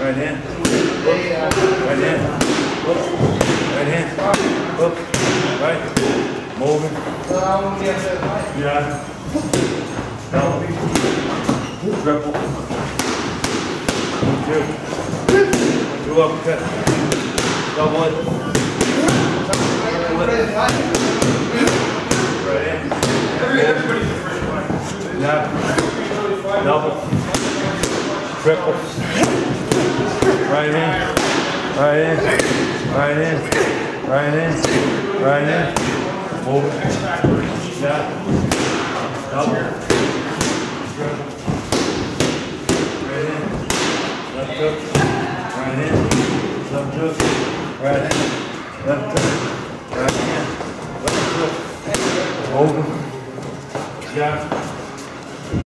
Right hand. Right hand. Right hand. Hook. Right. Moving. Yeah. Double. Triple. Two. Two it. Double it. Right hand. Yeah. Double. Triple. Right in. Right in. Right in. Right in. Right in. Move. Yeah. Double. Triple. Right in. Left hook. Right in. Left hook. Right in. Left hook. Right in. Left hook. Over. Yeah.